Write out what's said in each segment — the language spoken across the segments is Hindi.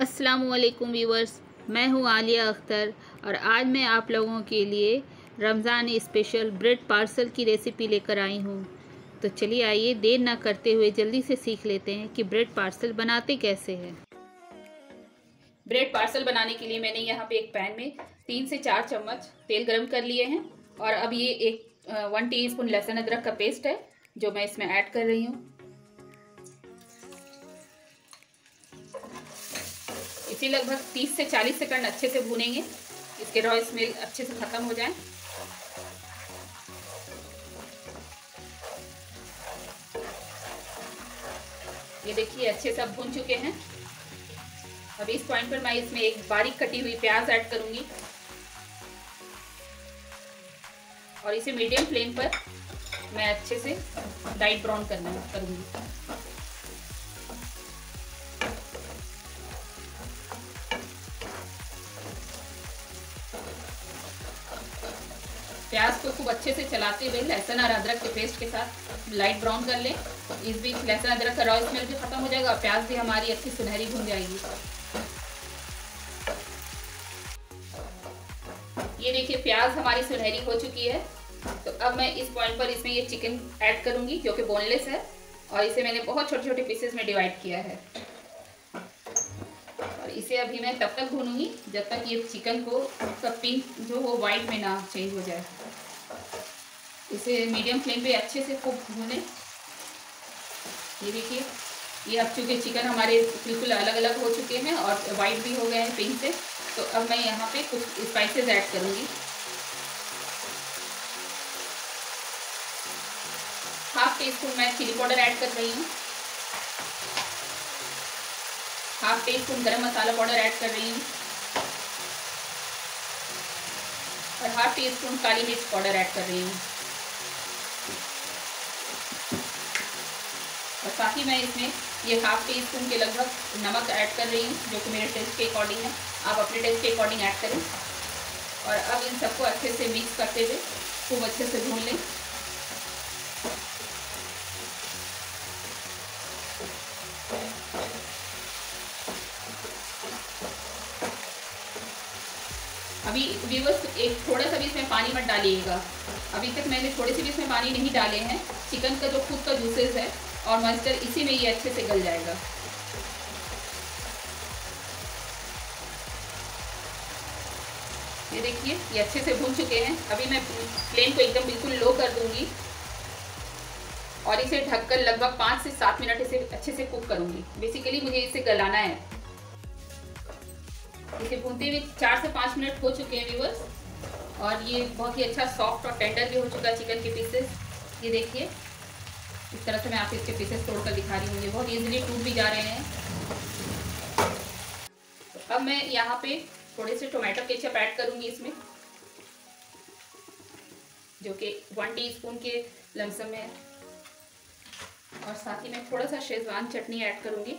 असलकुम व्यूवर्स मैं हूँ आलिया अख्तर और आज मैं आप लोगों के लिए रमज़ान स्पेशल ब्रेड पार्सल की रेसिपी लेकर आई हूँ। तो चलिए आइए, देर ना करते हुए जल्दी से सीख लेते हैं कि ब्रेड पार्सल बनाते कैसे हैं। ब्रेड पार्सल बनाने के लिए मैंने यहाँ पे एक पैन में तीन से चार चम्मच तेल गरम कर लिए हैं और अब ये एक वन टी स्पून लहसुन अदरक का पेस्ट है, जो मैं इसमें ऐड कर रही हूँ। इसे लगभग 30 से 40 सेकंड अच्छे से भूनेंगे। इसके रॉ स्मेल अच्छे से ख़त्म हो जाए। ये देखिए, अच्छे से भून चुके हैं। अब इस पॉइंट पर मैं इसमें एक बारीक कटी हुई प्याज ऐड करूँगी। और इसे मीडियम फ्लेम पर मैं अच्छे से डाइट ब्राउन करना करूँगी। प्याज को खूब अच्छे से चलाते हुए लहसुन और अदरक के पेस्ट के साथ लाइट ब्राउन कर लें। इस बीच लहसुन, अदरक का रॉ स्मेल भी खत्म हो जाएगा और प्याज भी हमारी अच्छी सुनहरी भून जाएगी। ये देखिए, प्याज हमारी सुनहरी हो चुकी है। तो अब मैं इस पॉइंट पर इसमें ये चिकन ऐड करूँगी क्योंकि बोनलेस है। और इसे मैंने बहुत छोटे छोटे पीसेस में डिवाइड किया है। और इसे अभी मैं तब तक भूनूँगी, जब तक ये चिकन को सब पिंक जो वो वाइट में ना चेंज हो जाए। इसे मीडियम फ्लेम पे अच्छे से खूब भूनें। ये देखिए, ये अब चूँकि चिकन हमारे बिल्कुल अलग अलग हो चुके हैं और वाइट भी हो गए हैं पिंक से तो अब मैं यहाँ पे कुछ स्पाइसेस ऐड करूँगी। हाफ़ टी स्पून मैं चिली पाउडर ऐड कर रही हूँ। हाफ़ टी स्पून गर्म मसाला पाउडर ऐड कर रही हूँ। और हाफ़ टी स्पून काली मिर्च पाउडर ऐड कर रही हूँ। ही मैं इसमें ये हाफ़ टी स्पून के लगभग नमक ऐड कर रही हूँ, जो कि मेरे टेस्ट के अकॉर्डिंग है। आप अपने टेस्ट के अकॉर्डिंग ऐड करें। और अब इन सबको अच्छे से मिक्स करते हुए खूब अच्छे से भून लें। अभी व्यूवर्स एक थोड़ा सा भी इसमें पानी मत डालिएगा। अभी तक मैंने थोड़े से भी इसमें पानी नहीं डाले हैं। चिकन का जो खुद का जूसेस है और मस्टर्ड इसी में ये अच्छे से गल जाएगा। ये देखिए, ये अच्छे से भून चुके हैं। अभी मैं फ्लेम को एकदम बिल्कुल लो कर दूँगी। और इसे ढककर लगभग पाँच से सात मिनट इसे अच्छे से कुक करूँगी। बेसिकली मुझे इसे गलाना है। इसे भूनते हुए चार से पाँच मिनट हो चुके हैं व्यूवर्स और ये बहुत ही अच्छा सॉफ्ट और टेंडर भी हो चुका है चिकन के पीसेस ये देखिए। इस तरह से मैं आपको इसके पीसेस तोड़कर दिखा रही हूँ। ये बहुत इजीली टूट भी जा रहे हैं। अब मैं यहाँ पे थोड़े से टोमेटो केचप ऐड करूँगी इसमें, जो कि वन टी स्पून के लमसम में और साथ ही मैं थोड़ा सा शेजवान चटनी ऐड करूँगी।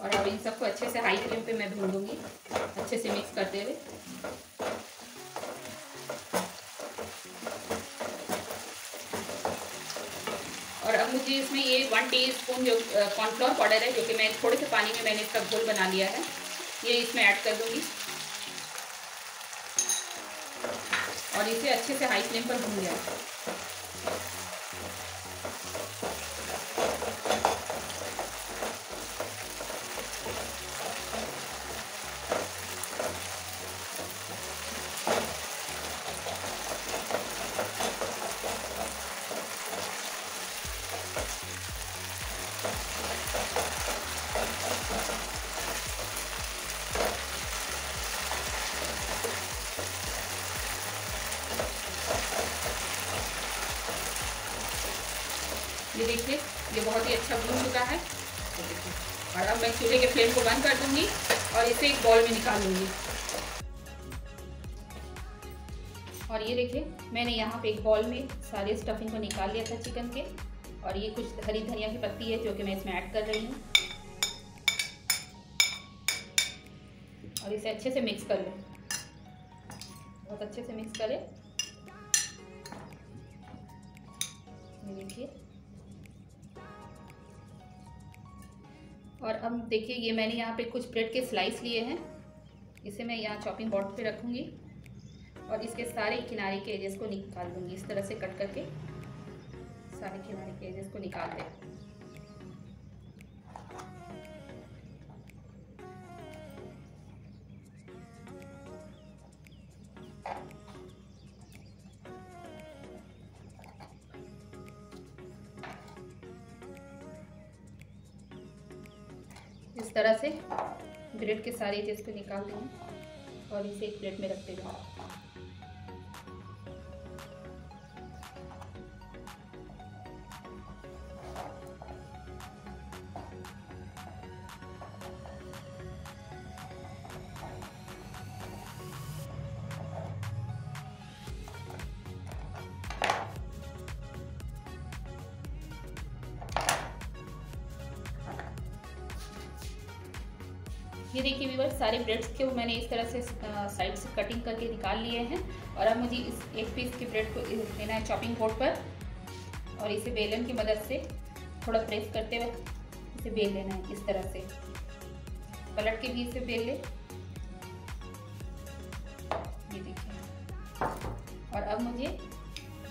और अब इन सबको अच्छे से हाई फ्लेम पे मैं भून दूँगी, अच्छे से मिक्स करते हुए। अब मुझे इसमें ये वन टी स्पून जो कॉर्नफ्लोर पाउडर है, जो कि मैं थोड़े से पानी में मैंने इसका घोल बना लिया है, ये इसमें ऐड कर दूँगी। और इसे अच्छे से हाई फ्लेम पर भून जाए ये देखिए, ये बहुत ही अच्छा भून चुका है। और अब मैं चूल्हे के फ्लेम को बंद कर दूँगी और इसे एक बॉल में निकाल लूँगी। और ये देखिए, मैंने यहाँ पे एक बॉल में सारे स्टफिंग को निकाल लिया था चिकन के। और ये कुछ हरी धनिया की पत्ती है जो कि मैं इसमें ऐड कर रही हूँ। और इसे अच्छे से मिक्स कर लें। बहुत अच्छे से मिक्स करें। देखिए और अब देखिए, ये मैंने यहाँ पे कुछ ब्रेड के स्लाइस लिए हैं। इसे मैं यहाँ चॉपिंग बोर्ड पे रखूँगी और इसके सारे किनारे के एजेस को निकाल दूँगी। इस तरह से कट करके सारे किनारे के एजेस को निकाल दें इस तरह से ब्रेड के सारे एजेस को निकाल देंगे और इसे एक प्लेट में रख देंगे ये देखिए व्यूवर सारे ब्रेड्स के मैंने इस तरह से साइड से कटिंग करके निकाल लिए हैं। और अब मुझे इस एक पीस के ब्रेड को लेना है चॉपिंग बोर्ड पर। और इसे बेलन की मदद से थोड़ा प्रेस करते हुए इसे बेल लेना है इस तरह से। पलट के भी इसे बेल ले। ये देखिए। और अब मुझे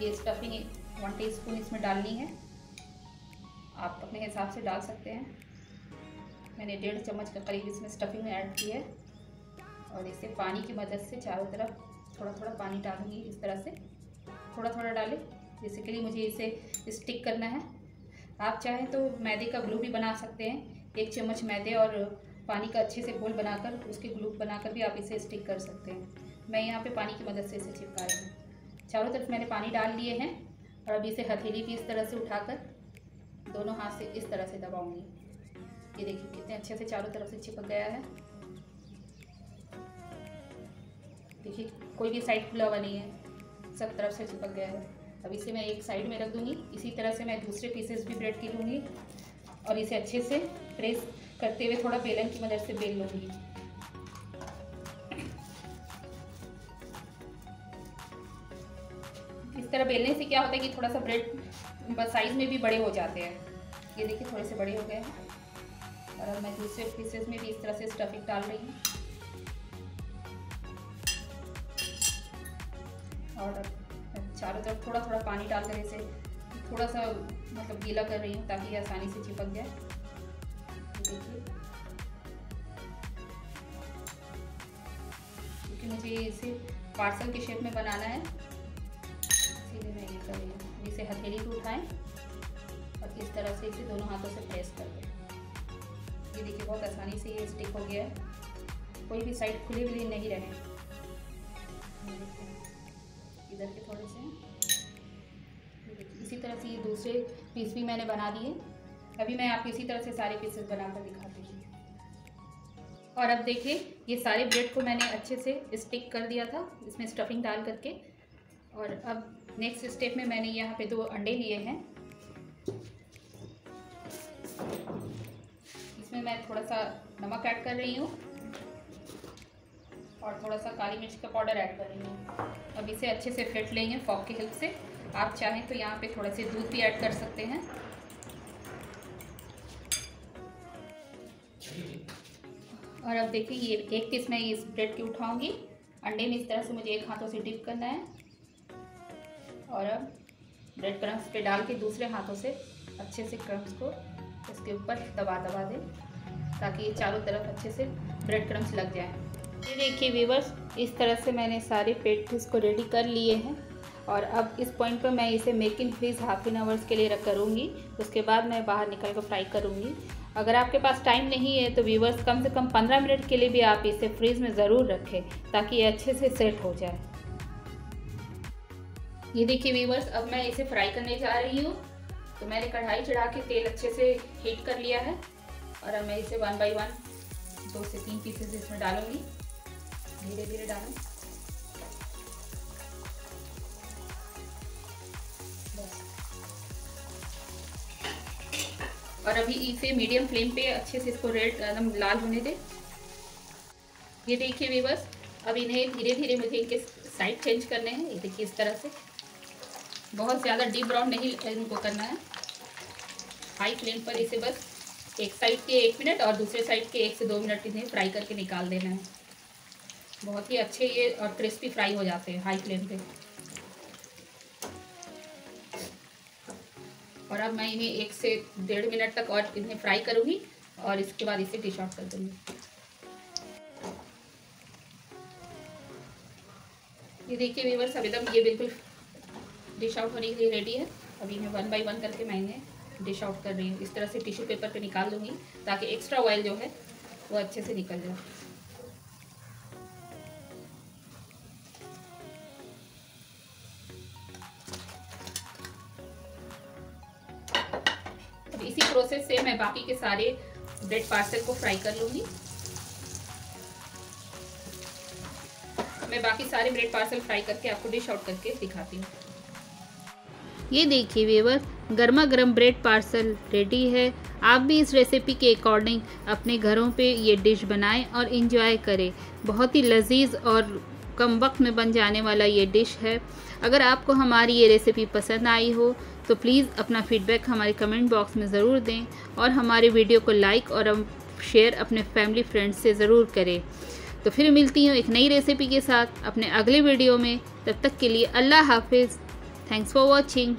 ये स्टफिंग वन टी स्पून इसमें डालनी है। आप अपने हिसाब से डाल सकते हैं। मैंने डेढ़ चम्मच के करीब इसमें स्टफिंग ऐड की है। और इसे पानी की मदद से चारों तरफ़ थोड़ा थोड़ा पानी डालूँगी इस तरह से। थोड़ा थोड़ा डालें बेसिकली मुझे इसे स्टिक करना है। आप चाहें तो मैदे का ग्लू भी बना सकते हैं। एक चम्मच मैदे और पानी का अच्छे से घोल बनाकर उसके ग्लू बनाकर भी आप इसे स्टिक कर सकते हैं। मैं यहाँ पे पानी की मदद से इसे चिपका रही हूँ। चारों तरफ़ मैंने पानी डाल लिए हैं और अभी इसे हथेली भी इस तरह से उठाकर दोनों हाथ से इस तरह से दबाऊँगी। ये देखिए कितने अच्छे से चारों तरफ़ से चिपक गया है। देखिए, कोई भी साइड खुला हुआ नहीं है। सब तरफ़ से चिपक गया है। अब इसे मैं एक साइड में रख दूँगी। इसी तरह से मैं दूसरे पीसेस भी ब्रेड की लूँगी और इसे अच्छे से प्रेस करते हुए थोड़ा बेलन की मदद से बेल लूँगी। इस तरह बेलने से क्या होता है कि थोड़ा सा ब्रेड साइज़ में भी बड़े हो जाते हैं। ये देखिए, थोड़े से बड़े हो गए हैं। और मैं दूसरे पीसेस में भी इस तरह से स्टफिंग डाल रही हूँ। और चारों तरफ़ थोड़ा थोड़ा पानी डालकर इसे थोड़ा सा मतलब गीला कर रही हूँ ताकि आसानी से चिपक जाए। क्योंकि मुझे इसे पार्सल के शेप में बनाना है। इसीलिए मैं ये कर रही हूँ। इसे हथेली को उठाएँ और इस तरह से इसे दोनों हाथों से प्रेस कर दें। ये देखिए, बहुत आसानी से ये स्टिक हो गया है। कोई भी साइड खुली हुई नहीं रहे। इधर के थोड़े से। इसी तरह से ये दूसरे पीस भी मैंने बना दिए। अभी मैं आपको इसी तरह से सारे पीसेस बनाकर दिखाती हूँ। और अब देखिए, ये सारे ब्रेड को मैंने अच्छे से स्टिक कर दिया था, इसमें स्टफिंग डाल करके। और अब नेक्स्ट स्टेप में मैंने यहाँ पे दो अंडे लिए हैं। इसमें मैं थोड़ा सा नमक ऐड कर रही हूँ और थोड़ा सा काली मिर्च का पाउडर ऐड कर रही हूँ। अब इसे अच्छे से फेंट लेंगे फॉक की हेल्प से। आप चाहें तो यहाँ पे थोड़ा से दूध भी ऐड कर सकते हैं। और अब देखिए, ये एक पीस मैं इस ब्रेड की उठाऊँगी। अंडे में इस तरह से मुझे एक हाथों से डिप करना है। और अब ब्रेड क्रम्स पे डाल के दूसरे हाथों से अच्छे से क्रम्स को इसके ऊपर दबा दबा दें। ताकि ये चारों तरफ़ अच्छे से ब्रेड क्रम्स लग जाए। ये देखिए वीवर्स इस तरह से मैंने सारे पेटीज को रेडी कर लिए हैं। और अब इस पॉइंट पर मैं इसे make in fridge half an hours के लिए रख करूँगी। उसके बाद मैं बाहर निकल कर फ्राई करूँगी। अगर आपके पास टाइम नहीं है तो व्यूवर्स कम से कम पंद्रह मिनट के लिए भी आप इसे फ्रीज में ज़रूर रखें, ताकि ये अच्छे से सेट हो जाए। ये देखिए व्यूवर्स अब मैं इसे फ्राई करने जा रही हूँ। तो मैंने कढ़ाई चढ़ा के तेल अच्छे से हीट कर लिया है। और अब मैं इसे वन बाय वन दो से तीन पीसेस इसमें डालूँगी। धीरे धीरे डालूँ। और अभी इसे मीडियम फ्लेम पे अच्छे से इसको रेड एकदम लाल होने दे। ये देखिए वीवर्स अब इन्हें धीरे धीरे मुझे इनके साइड चेंज करने हैं। ये देखिए इस तरह से। बहुत ज़्यादा डीप ब्राउन नहीं इनको करना है। हाई फ्लेम पर इसे बस एक साइड के एक मिनट और दूसरे साइड के एक से दो मिनट इन्हें फ्राई करके निकाल देना है। बहुत ही अच्छे ये और क्रिस्पी फ्राई हो जाते हैं हाई फ्लेम पे। और अब मैं इन्हें एक से डेढ़ मिनट तक और इन्हें फ्राई करूँगी और इसके बाद इसे डिश आउट कर दूँगी। ये देखिए व्यूवर्स अभी तक ये बिल्कुल डिश आउट होने के लिए रेडी है। अभी मैं वन बाय वन करके मैं इन्हें डिश आउट कर रही हूँ। इस तरह से टिश्यू पेपर पे निकाल दूँगी ताकि एक्स्ट्रा ऑयल जो है, वो अच्छे से निकल जाए। अब इसी प्रोसेस से मैं बाकी के सारे ब्रेड पार्सल को फ्राई कर लूँगी। मैं बाकी सारे ब्रेड पार्सल फ्राई करके आपको डिश आउट करके दिखाती हूँ। ये देखिए वेवर गर्मा गर्म ब्रेड पार्सल रेडी है। आप भी इस रेसिपी के अकॉर्डिंग अपने घरों पे ये डिश बनाएँ और इन्जॉय करें। बहुत ही लजीज और कम वक्त में बन जाने वाला ये डिश है। अगर आपको हमारी ये रेसिपी पसंद आई हो तो प्लीज़ अपना फीडबैक हमारे कमेंट बॉक्स में ज़रूर दें और हमारे वीडियो को लाइक और शेयर अपने फैमिली फ्रेंड्स से ज़रूर करें। तो फिर मिलती हूँ एक नई रेसिपी के साथ अपने अगले वीडियो में। तब तक के लिए अल्लाह हाफिज़। Thanks for watching